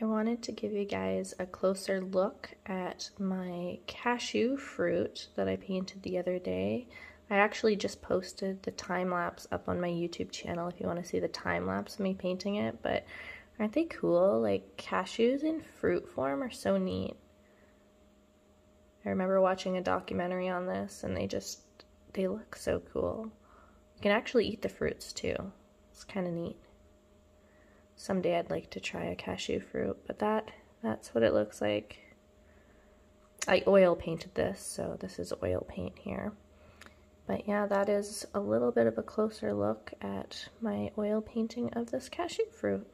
I wanted to give you guys a closer look at my cashew fruit that I painted the other day. I actually just posted the time lapse up on my YouTube channel if you want to see the time lapse of me painting it, but aren't they cool? Like cashews in fruit form are so neat. I remember watching a documentary on this and they just, they look so cool. You can actually eat the fruits too. It's kind of neat. Someday I'd like to try a cashew fruit, but that that's what it looks like. I oil painted this, so this is oil paint here. But yeah, that is a little bit of a closer look at my oil painting of this cashew fruit.